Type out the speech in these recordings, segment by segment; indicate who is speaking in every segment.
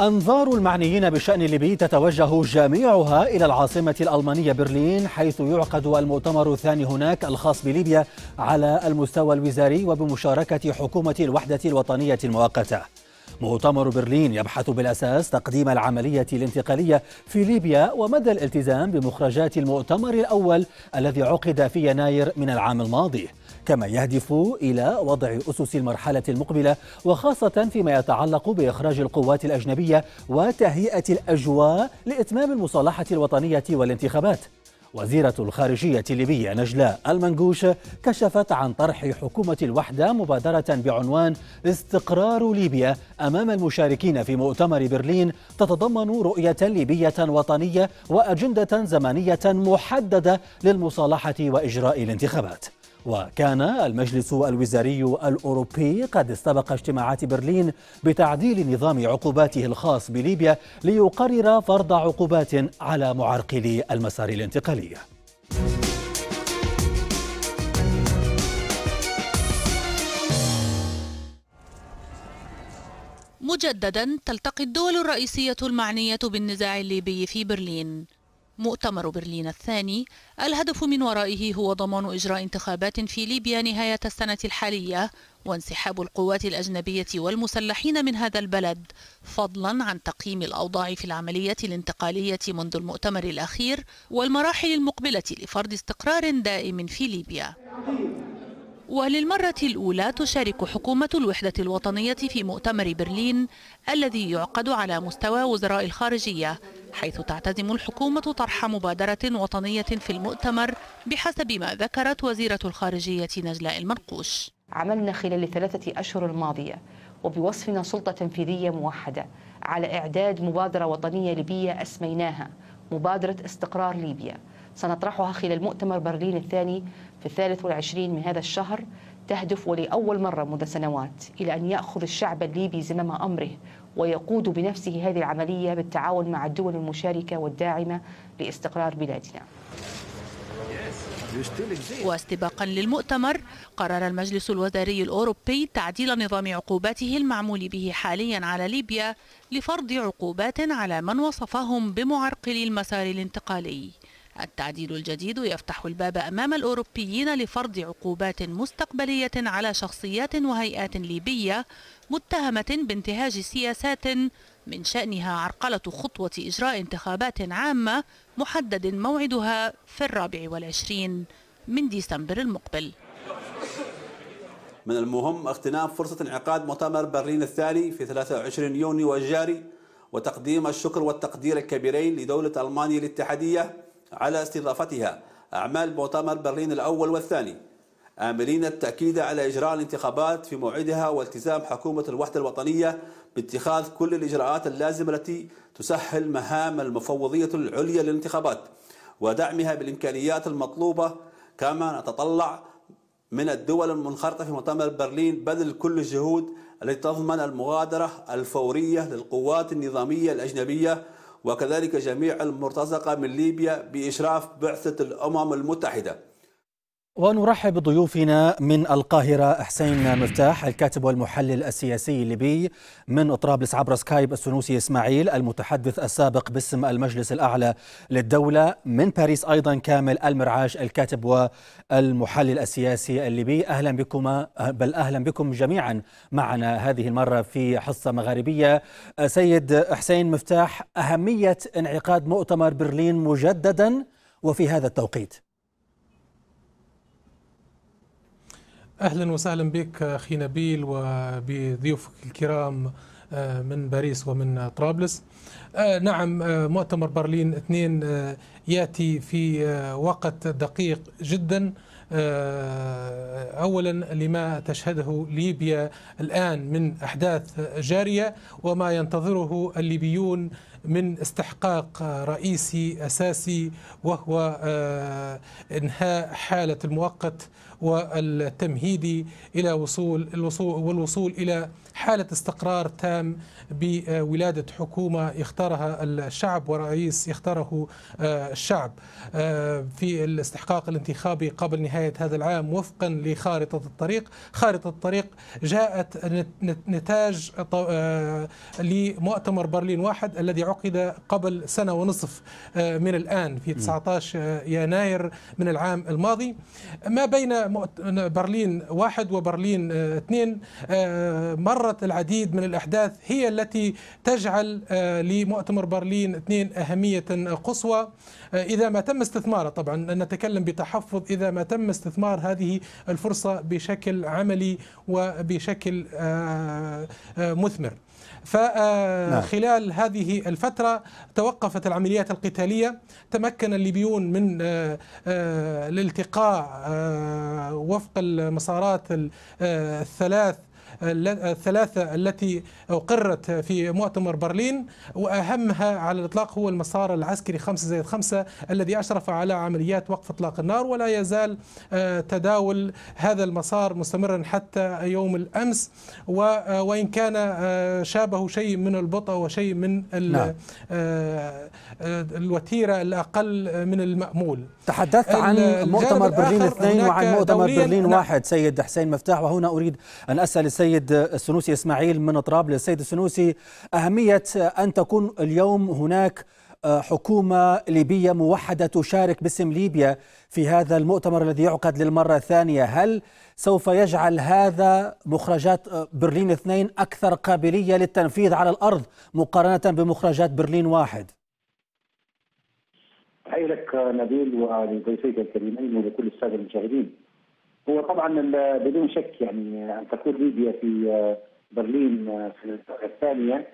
Speaker 1: أنظار المعنيين بالشأن الليبي تتوجه جميعها إلى العاصمة الألمانية برلين حيث يعقد المؤتمر الثاني هناك الخاص بليبيا على المستوى الوزاري وبمشاركة حكومة الوحدة الوطنية المؤقتة. مؤتمر برلين يبحث بالأساس تقديم العملية الانتقالية في ليبيا ومدى الالتزام بمخرجات المؤتمر الأول الذي عقد في يناير من العام الماضي. كما يهدف إلى وضع أسس المرحلة المقبلة وخاصة فيما يتعلق بإخراج القوات الأجنبية وتهيئة الأجواء لإتمام المصالحة الوطنية والانتخابات. وزيرة الخارجية الليبية نجلاء المنقوش كشفت عن طرح حكومة الوحدة مبادرة بعنوان استقرار ليبيا أمام المشاركين في مؤتمر برلين تتضمن رؤية ليبية وطنية وأجندة زمنية محددة للمصالحة وإجراء الانتخابات. وكان المجلس الوزاري الأوروبي قد استبق اجتماعات برلين بتعديل نظام عقوباته الخاص بليبيا ليقرر فرض عقوبات على معرقلي المسار الانتقالي.
Speaker 2: مجددا تلتقي الدول الرئيسية المعنية بالنزاع الليبي في برلين. مؤتمر برلين الثاني. الهدف من ورائه هو ضمان إجراء انتخابات في ليبيا نهاية السنة الحالية وانسحاب القوات الأجنبية والمسلحين من هذا البلد فضلا عن تقييم الأوضاع في العملية الانتقالية منذ المؤتمر الأخير والمراحل المقبلة لفرض استقرار دائم في ليبيا. وللمرة الأولى تشارك حكومة الوحدة الوطنية في مؤتمر برلين الذي يعقد على مستوى وزراء الخارجية حيث تعتزم الحكومة طرح مبادرة وطنية في المؤتمر بحسب ما ذكرت وزيرة الخارجية نجلاء المرقوش
Speaker 3: عملنا خلال الثلاثة أشهر الماضية وبوصفنا سلطة تنفيذية موحدة على إعداد مبادرة وطنية ليبية أسميناها مبادرة استقرار ليبيا. سنطرحها خلال مؤتمر برلين الثاني في الثالث والعشرين من هذا الشهر تهدف ولأول مرة منذ سنوات إلى أن يأخذ الشعب الليبي زمام أمره ويقود بنفسه هذه العملية بالتعاون مع الدول المشاركة والداعمة لاستقرار بلادنا.
Speaker 2: واستباقا للمؤتمر قرر المجلس الوزاري الأوروبي تعديل نظام عقوباته المعمول به حاليا على ليبيا لفرض عقوبات على من وصفهم بمعرقلي المسار الانتقالي. التعديل الجديد يفتح الباب أمام الأوروبيين لفرض عقوبات مستقبلية على شخصيات وهيئات ليبية متهمة بانتهاج سياسات من شأنها عرقلة خطوة إجراء انتخابات عامة محدد موعدها في الرابع والعشرين من ديسمبر المقبل.
Speaker 4: من المهم اغتنام فرصة انعقاد مؤتمر برلين الثاني في 23 يونيو الجاري وتقديم الشكر والتقدير الكبيرين لدولة ألمانيا الاتحادية على استضافتها. أعمال مؤتمر برلين الأول والثاني. آملين التأكيد على إجراء الانتخابات في موعدها والتزام حكومة الوحدة الوطنية باتخاذ كل الإجراءات اللازمة التي تسهل مهام المفوضية العليا للانتخابات ودعمها بالإمكانيات المطلوبة كما نتطلع من الدول المنخرطة في مؤتمر برلين بذل كل الجهود التي تضمن المغادرة الفورية للقوات النظامية الأجنبية وكذلك جميع المرتزقة من ليبيا بإشراف بعثة الأمم المتحدة.
Speaker 1: ونرحب بضيوفنا من القاهرة حسين مفتاح الكاتب والمحلل السياسي الليبي من طرابلس عبر سكايب السنوسي إسماعيل المتحدث السابق باسم المجلس الأعلى للدولة من باريس أيضا كامل المرعاش الكاتب والمحلل السياسي الليبي. أهلا بكم بل أهلا بكم جميعا معنا هذه المرة في حصة مغاربية. سيد حسين مفتاح أهمية انعقاد مؤتمر برلين مجددا وفي هذا التوقيت.
Speaker 5: أهلا وسهلا بك أخي نبيل وبضيوفك الكرام آه، من باريس ومن طرابلس. آه، نعم آه، مؤتمر برلين اثنين يأتي في وقت دقيق جدا. اولا لما تشهده ليبيا الآن من أحداث جارية وما ينتظره الليبيون من استحقاق رئيسي أساسي وهو إنهاء حالة المؤقت والتمهيدي إلى وصول الوصول والوصول إلى حالة استقرار تام بولادة حكومة يختارها الشعب ورئيس يختاره آه، الشعب. آه، في الاستحقاق الانتخابي قبل نهاية هذا العام وفقا لخارطة الطريق. خارطة الطريق جاءت نتاج آه، لمؤتمر برلين واحد الذي عقد قبل سنة ونصف من الآن في 19 يناير من العام الماضي. ما بين برلين واحد وبرلين اثنين مرت العديد من الأحداث هي التي تجعل آه، لمؤتمر برلين اثنين أهمية قصوى آه، إذا ما تم استثماره طبعا نتكلم بتحفظ إذا ما تم استثمار هذه الفرصة بشكل عملي وبشكل آه، مثمر فخلال نعم. هذه الفترة توقفت العمليات القتالية تمكن الليبيون من الالتقاء وفق المسارات الثلاث الثلاثة التي أقرت في مؤتمر برلين وأهمها على الإطلاق هو المسار العسكري 5 زائد 5 الذي أشرف على عمليات وقف إطلاق النار ولا يزال آه، تداول هذا المسار مستمرا حتى يوم الأمس وإن كان آه، شابه شيء من البطء وشيء من نعم. آه، الوتيرة الأقل من المأمول
Speaker 1: تحدثت عن مؤتمر برلين اثنين وعن مؤتمر برلين نعم. واحد سيد حسين مفتاح وهنا أريد أن أسأل السيد السنوسي إسماعيل من طرابلس السيد السنوسي. أهمية أن تكون اليوم هناك آه، حكومة ليبية موحدة تشارك باسم ليبيا في هذا المؤتمر الذي يعقد للمرة الثانية. هل سوف يجعل هذا مخرجات آه، برلين اثنين أكثر قابلية للتنفيذ على الأرض مقارنة بمخرجات برلين واحد؟
Speaker 6: تحية لك نبيل ولضيفيك الكريمين ولكل السادة المشاهدين. هو طبعا بدون شك يعني أن تكون ليبيا في آه، برلين آه، في الفترة الثانية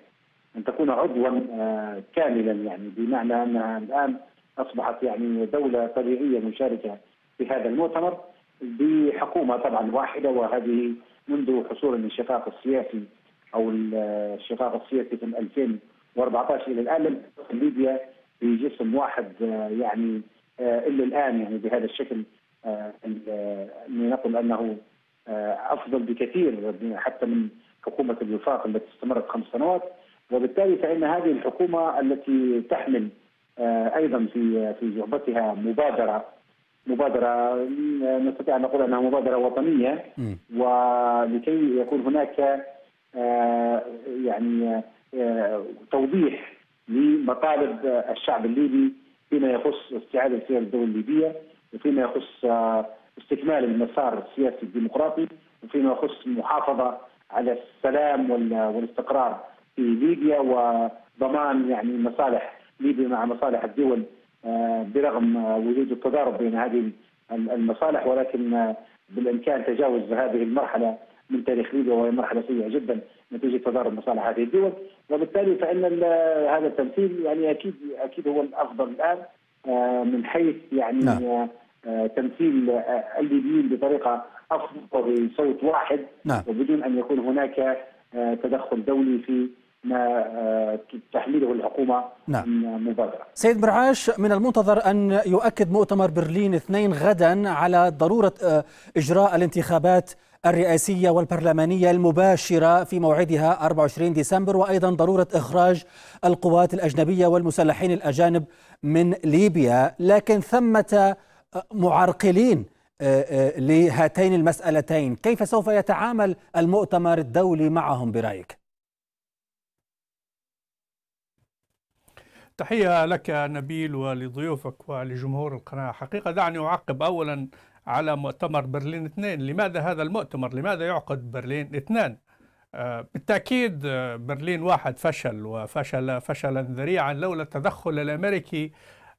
Speaker 6: أن تكون عضوا آه، كاملا يعني بمعنى انها الآن أصبحت يعني دولة طبيعية مشاركة في هذا المؤتمر بحكومة طبعا واحدة وهذه منذ حصول الانشقاق السياسي أو الشقاق السياسي في 2014 إلى الآن لم ليبيا بجسم واحد يعني إلا الآن يعني بهذا الشكل. آه، نقول أنه أفضل بكثير حتى من حكومة الوفاق التي استمرت خمس سنوات. وبالتالي فإن هذه الحكومة التي تحمل أيضا في في جعبتها مبادرة مبادرة نستطيع أن نقول أنها مبادرة وطنية. ولكي يكون هناك يعني توضيح لمطالب الشعب الليبي فيما يخص استعاده سير الدولة الليبيه وفيما يخص آه، استكمال المسار السياسي الديمقراطي وفيما يخص المحافظه على السلام والاستقرار في ليبيا وضمان يعني مصالح ليبيا مع مصالح الدول آه، برغم وجود التضارب بين هذه المصالح ولكن آه، بالإمكان تجاوز هذه المرحلة من تاريخ ليبيا وهي مرحلة سيئة جدا نتيجة تضارب مصالح هذه الدول. وبالتالي فإن هذا التمثيل يعني أكيد أكيد هو الأفضل الآن. آه، من حيث يعني نعم. آه، تمثيل آه، الليبيين بطريقة أفضل بصوت واحد نعم. وبدون أن يكون هناك تدخل دولي في ما تحميله الحكومة نعم. من مبادرة.
Speaker 1: سيد برعاش من المنتظر أن يؤكد مؤتمر برلين اثنين غدا على ضرورة إجراء الانتخابات الرئاسية والبرلمانية المباشرة في موعدها 24 ديسمبر وأيضا ضرورة إخراج القوات الأجنبية والمسلحين الأجانب من ليبيا لكن ثمة معرقلين آه، آه، لهاتين المسألتين كيف سوف يتعامل المؤتمر الدولي معهم برأيك؟
Speaker 7: تحية لك نبيل ولضيوفك ولجمهور القناة حقيقة دعني أعقب أولا على مؤتمر برلين اثنين. لماذا هذا المؤتمر؟ لماذا يعقد برلين اثنان؟ آه، بالتأكيد آه، برلين واحد فشل وفشل فشلا ذريعا لولا التدخل الأمريكي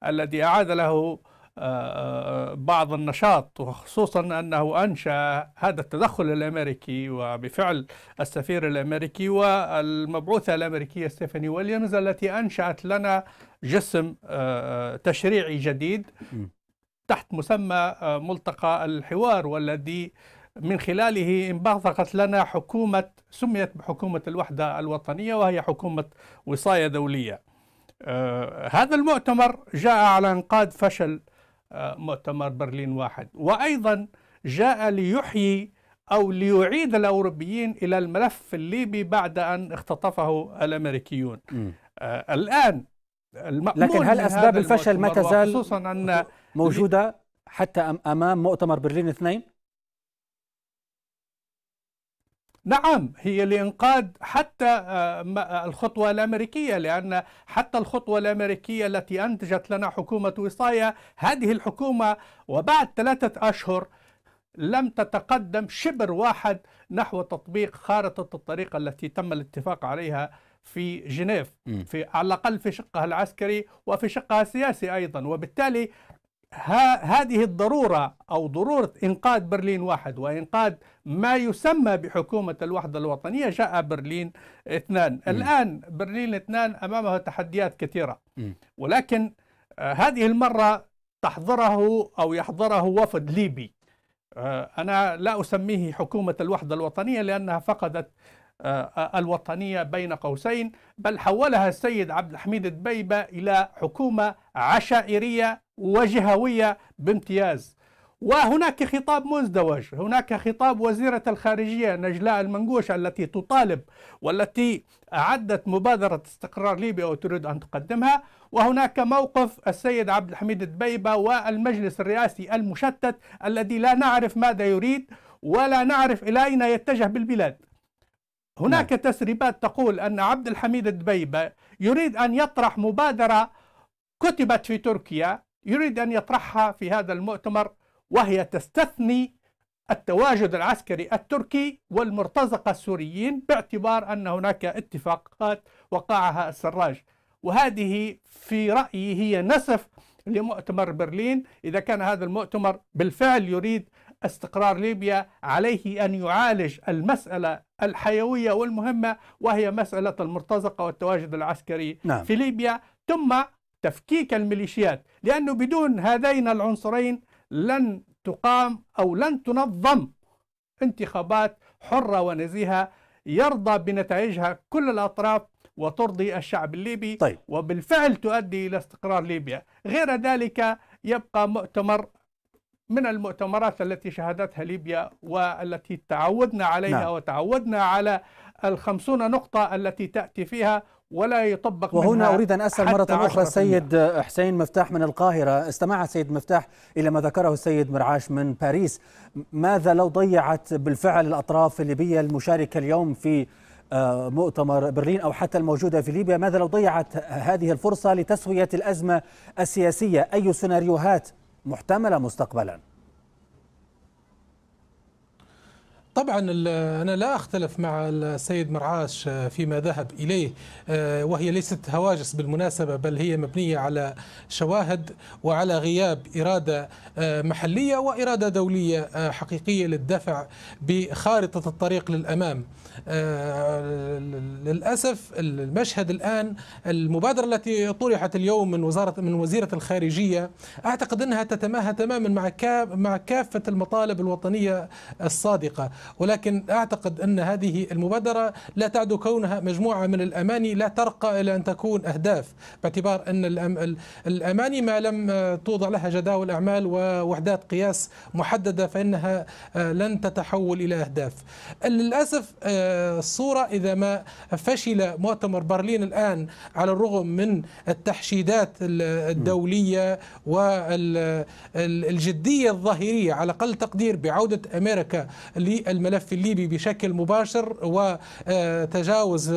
Speaker 7: الذي أعاد له آه، بعض النشاط وخصوصا أنه أنشأ هذا التدخل الأمريكي وبفعل السفير الأمريكي والمبعوثة الأمريكية ستيفاني ويليامز التي أنشأت لنا جسم تشريعي جديد. تحت مسمى آه، ملتقى الحوار والذي من خلاله انبثقت لنا حكومة سميت بحكومة الوحدة الوطنية وهي حكومة وصاية دولية. آه، هذا المؤتمر جاء على انقاذ فشل آه، مؤتمر برلين واحد. وأيضا جاء ليحيي أو ليعيد الأوروبيين إلى الملف الليبي بعد أن اختطفه الأمريكيون. آه الآن
Speaker 1: لكن هل أسباب الفشل ما تزال؟
Speaker 7: خصوصا أن
Speaker 1: موجودة حتى أمام مؤتمر برلين اثنين؟
Speaker 7: نعم هي لإنقاذ حتى آه، الخطوة الأمريكية لأن حتى الخطوة الأمريكية التي أنتجت لنا حكومة وصاية هذه الحكومة وبعد ثلاثة أشهر لم تتقدم شبر واحد نحو تطبيق خارطة الطريق التي تم الاتفاق عليها في جنيف في على الأقل في شقها العسكري وفي شقها السياسي أيضا وبالتالي هذه الضرورة أو ضرورة إنقاذ برلين واحد وإنقاذ ما يسمى بحكومة الوحدة الوطنية جاء برلين اثنان. م. الآن برلين اثنان أمامه تحديات كثيرة. ولكن آه، هذه المرة تحضره أو يحضره وفد ليبي. آه، أنا لا أسميه حكومة الوحدة الوطنية لأنها فقدت الوطنية بين قوسين بل حولها السيد عبد الحميد الدبيبة إلى حكومة عشائرية وجهوية بامتياز. وهناك خطاب مزدوج هناك خطاب وزيرة الخارجية نجلاء المنقوش التي تطالب والتي أعدت مبادرة استقرار ليبيا وتريد أن تقدمها. وهناك موقف السيد عبد الحميد الدبيبة والمجلس الرئاسي المشتت الذي لا نعرف ماذا يريد ولا نعرف إلى أين يتجه بالبلاد. هناك نعم. تسريبات تقول أن عبد الحميد الدبيبة يريد أن يطرح مبادرة كتبت في تركيا يريد أن يطرحها في هذا المؤتمر وهي تستثني التواجد العسكري التركي والمرتزقة السوريين باعتبار أن هناك اتفاقات وقعها السراج وهذه في رأيي هي نسف لمؤتمر برلين إذا كان هذا المؤتمر بالفعل يريد استقرار ليبيا عليه أن يعالج المسألة الحيوية والمهمة وهي مسألة المرتزقة والتواجد العسكري نعم. في ليبيا ثم تفكيك الميليشيات لأنه بدون هذين العنصرين لن تقام أو لن تنظم انتخابات حرة ونزيهة يرضى بنتائجها كل الأطراف وترضي الشعب الليبي طيب. وبالفعل تؤدي إلى استقرار ليبيا غير ذلك يبقى مؤتمر من المؤتمرات التي شهدتها ليبيا والتي تعودنا عليها نعم. وتعودنا على الخمسون نقطة التي تأتي فيها ولا يطبق
Speaker 1: وهنا أريد أن أسأل مرة أخرى السيد حسين مفتاح من القاهرة. استمع السيد مفتاح إلى ما ذكره السيد مرعاش من باريس. ماذا لو ضيعت بالفعل الأطراف الليبية المشاركة اليوم في آه، مؤتمر برلين أو حتى الموجودة في ليبيا؟ ماذا لو ضيعت هذه الفرصة لتسوية الأزمة السياسية؟ أي سيناريوهات محتملة مستقبلا.
Speaker 5: طبعا أنا لا أختلف مع السيد مرعاش فيما ذهب إليه آه، وهي ليست هواجس بالمناسبة بل هي مبنية على شواهد وعلى غياب إرادة آه، محلية وإرادة دولية آه، حقيقية للدفع بخارطة الطريق للأمام. للأسف المشهد الآن المبادرة التي طرحت اليوم من وزارة من وزيرة الخارجية أعتقد أنها تتماهى تماما مع مع كافة المطالب الوطنية الصادقة. ولكن أعتقد أن هذه المبادرة لا تعدو كونها مجموعة من الأماني لا ترقى إلى أن تكون أهداف باعتبار أن الأماني ما لم توضع لها جداول أعمال ووحدات قياس محددة فإنها لن تتحول إلى أهداف. للأسف الصورة إذا ما فشل مؤتمر برلين الآن على الرغم من التحشيدات الدولية والجدية الظاهرية على أقل تقدير بعودة أمريكا الملف الليبي بشكل مباشر وتجاوز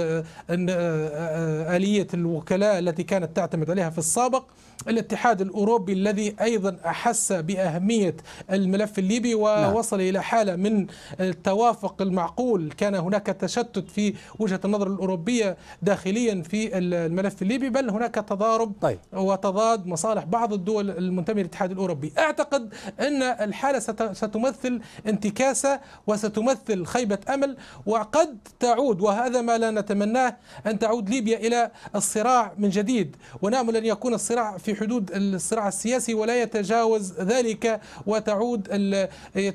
Speaker 5: آلية الوكلاء التي كانت تعتمد عليها في السابق الاتحاد الأوروبي الذي أيضا أحس بأهمية الملف الليبي ووصل نعم. إلى حالة من التوافق المعقول كان هناك تشتت في وجهة النظر الأوروبية داخليا في الملف الليبي بل هناك تضارب طيب. وتضاد مصالح بعض الدول المنتمية للاتحاد الأوروبي أعتقد أن الحالة ستمثل انتكاسة وستمثل خيبة أمل وقد تعود وهذا ما لا نتمناه أن تعود ليبيا إلى الصراع من جديد ونأمل أن يكون الصراع في حدود الصراع السياسي ولا يتجاوز ذلك وتعود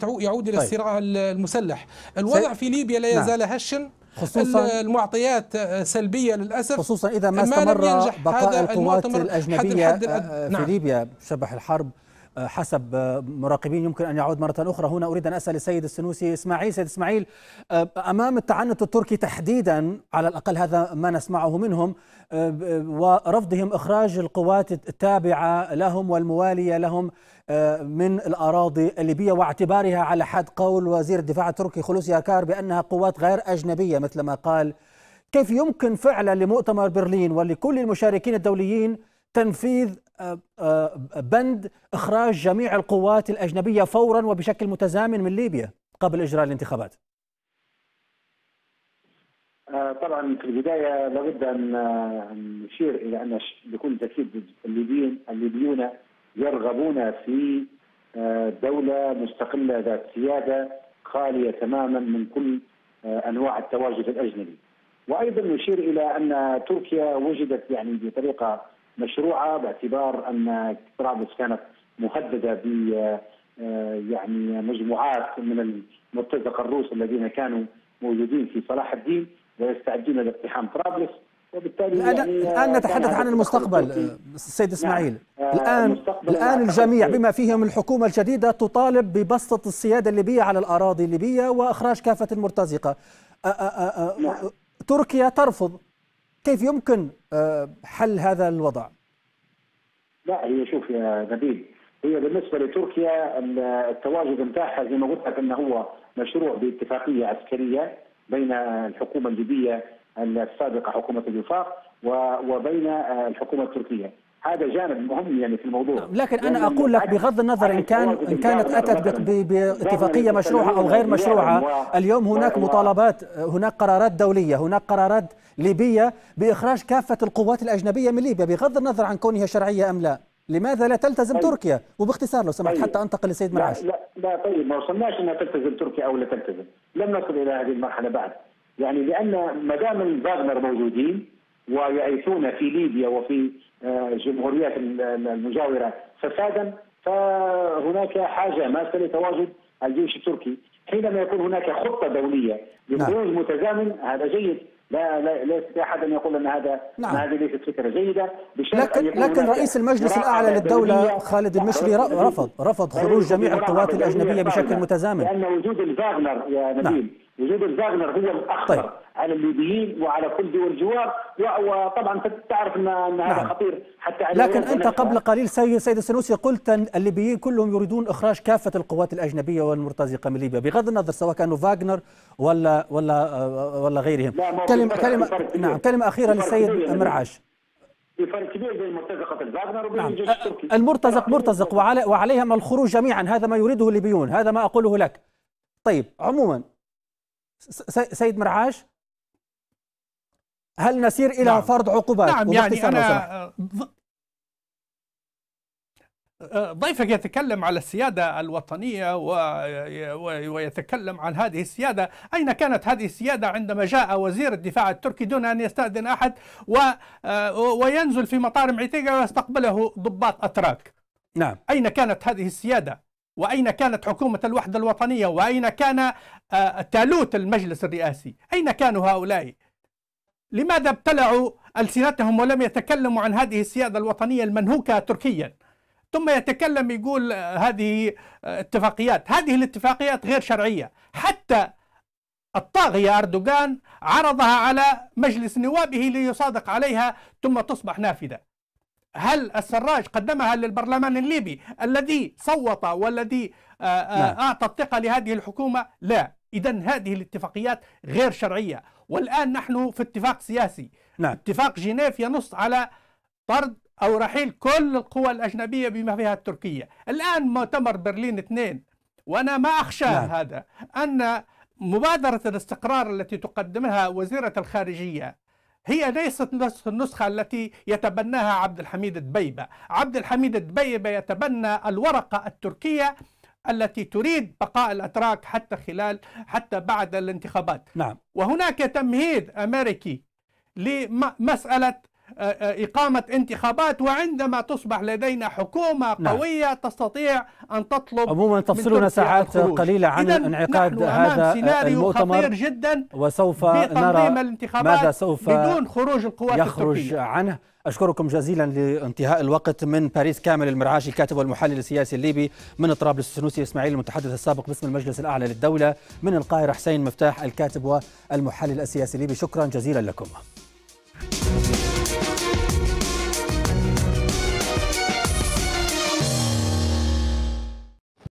Speaker 5: يعود إلى طيب. الصراع المسلح الوضع في ليبيا لا نعم. هشا
Speaker 1: خصوصا
Speaker 5: المعطيات سلبية للأسف.
Speaker 1: خصوصا إذا ما استمر بقاء القوات الأجنبية في نعم. ليبيا شبح الحرب حسب مراقبين يمكن أن يعود مرة أخرى. هنا أريد أن أسأل السيد السنوسي إسماعيل. سيد إسماعيل أمام التعنت التركي تحديدا على الأقل هذا ما نسمعه منهم ورفضهم إخراج القوات التابعة لهم والموالية لهم من الأراضي الليبية واعتبارها على حد قول وزير الدفاع التركي خلوص ياكار بأنها قوات غير أجنبية مثل ما قال. كيف يمكن فعلا لمؤتمر برلين ولكل المشاركين الدوليين تنفيذ بند إخراج جميع القوات الأجنبية فورا وبشكل متزامن من ليبيا قبل إجراء الانتخابات؟
Speaker 6: طبعا في البداية لابد أن نشير إلى أن بكل تأكيد الليبيين الليبيون يرغبون في دولة مستقلة ذات سيادة خالية تماما من كل أنواع التواجد الأجنبي. وأيضا نشير إلى أن تركيا وجدت يعني بطريقة مشروعة باعتبار أن طرابلس كانت مهددة ب يعني مجموعات من المرتزقة الروس الذين كانوا موجودين في صلاح الدين ويستعدون لاقتحام طرابلس
Speaker 1: وبالتالي الآن, يعني الآن نتحدث عن المستقبل السيد إسماعيل نعم. الآن الآن الجميع بما فيهم الحكومة الجديدة تطالب ببسطة السيادة الليبية على الأراضي الليبية وإخراج كافة المرتزقة نعم. تركيا ترفض كيف يمكن حل هذا الوضع؟
Speaker 6: لا هي شوف يا نبيل هي بالنسبة لتركيا التواجد نتاعها زي ما قلت لك إنه هو مشروع باتفاقية عسكرية بين الحكومة الليبية السابقة حكومة الوفاق وبين الحكومة التركية. هذا جانب مهم يعني في الموضوع.
Speaker 1: لكن أنا أقول لك بغض النظر إن كان إن كانت أتت باتفاقية مشروعة أو غير مشروعة اليوم هناك مطالبات هناك قرارات دولية هناك قرارات ليبية بإخراج كافة القوات الأجنبية من ليبيا بغض النظر عن كونها شرعية أم لا. لماذا لا تلتزم طيب. تركيا؟ وباختصار لو سمحت طيب. حتى أنتقل للسيد مرعش
Speaker 6: لا, لا لا طيب ما وصلناش إنها تلتزم تركيا أو لا تلتزم. لم نصل إلى هذه المرحلة بعد. يعني لأن ما دام الفاغنر موجودين ويعيشون في ليبيا وفي الجمهوريات المجاورة فسادا فهناك حاجة ماسة لتواجد الجيش التركي حينما يكون هناك خطة دولية لخروج نعم. متزامن هذا جيد لا لا ليس أحد أن يقول أن هذا نعم. هذه ليست فكرة جيدة
Speaker 1: لكن لكن رئيس المجلس الأعلى للدولة خالد المشري رفض رفض خروج جميع القوات الأجنبية بشكل متزامن
Speaker 6: لأن وجود الفاغنر يا نبيل نعم. وجود الفاغنر هو الأخطر طيب. على الليبيين وعلى كل دول الجوار. وطبعا تعرف ان, هذا نعم. خطير حتى على
Speaker 1: لكن أنت قبل قليل سيد سيد السنوسي قلت أن الليبيين كلهم يريدون إخراج كافة القوات الأجنبية والمرتزقة من ليبيا بغض النظر سواء كانوا فاغنر ولا ولا ولا غيرهم. كلمه كلمه نعم كلمة أخيرة للسيد مرعاش.
Speaker 6: في فرق كبير بين مرتزقة الفاغنر وبين
Speaker 1: نعم. الجيش التركي. المرتزق مرتزق وعلي وعليهم الخروج جميعا هذا ما يريده الليبيون هذا ما أقوله لك. طيب عموما سيد مرعاش هل نسير إلى نعم. فرض عقوبات؟
Speaker 7: نعم يعني أنا ضيفك يتكلم على السيادة الوطنية ويتكلم عن هذه السيادة. أين كانت هذه السيادة عندما جاء وزير الدفاع التركي دون أن يستأذن أحد وينزل في مطار معيتيغا ويستقبله ضباط أتراك؟
Speaker 1: نعم.
Speaker 7: أين كانت هذه السيادة؟ وأين كانت حكومة الوحدة الوطنية؟ وأين كان تالوت المجلس الرئاسي؟ أين كانوا هؤلاء؟ لماذا ابتلعوا ألسنتهم ولم يتكلموا عن هذه السيادة الوطنية المنهوكة تركيا؟ ثم يتكلم يقول هذه اتفاقيات. هذه الاتفاقيات غير شرعية. حتى الطاغية أردوغان عرضها على مجلس نوابه ليصادق عليها ثم تصبح نافذة. هل السراج قدمها للبرلمان الليبي الذي صوت والذي نعم. أعطى الثقة لهذه الحكومة لا إذا هذه الاتفاقيات غير شرعية والآن نحن في اتفاق سياسي
Speaker 1: نعم.
Speaker 7: اتفاق جنيف ينص على طرد أو رحيل كل القوى الأجنبية بما فيها التركية الآن مؤتمر برلين اثنين وأنا ما أخشى نعم. هذا أن مبادرة الاستقرار التي تقدمها وزيرة الخارجية هي ليست النسخة التي يتبناها عبد الحميد الدبيبة عبد الحميد الدبيبة يتبنى الورقة التركية التي تريد بقاء الأتراك حتى خلال حتى بعد الانتخابات
Speaker 1: نعم.
Speaker 7: وهناك تمهيد أمريكي لمسألة إقامة انتخابات وعندما تصبح لدينا حكومة
Speaker 1: نعم.
Speaker 7: قوية تستطيع أن تطلب
Speaker 1: عموما تفصلنا ساعات. قليلة عن انعقاد هذا
Speaker 7: سيناريو خطير
Speaker 1: المؤتمر
Speaker 7: جدا
Speaker 1: وسوف نرى
Speaker 7: الانتخابات
Speaker 1: ماذا سوف
Speaker 7: بدون خروج القوات
Speaker 1: يخرج
Speaker 7: التركية.
Speaker 1: عنه. أشكركم جزيلا لانتهاء الوقت من باريس. كامل المرعاشي الكاتب والمحلل السياسي الليبي من طرابلس السنوسي إسماعيل المتحدث السابق باسم المجلس الأعلى للدولة من القاهرة حسين مفتاح الكاتب والمحلل السياسي الليبي. شكرا جزيلا لكم.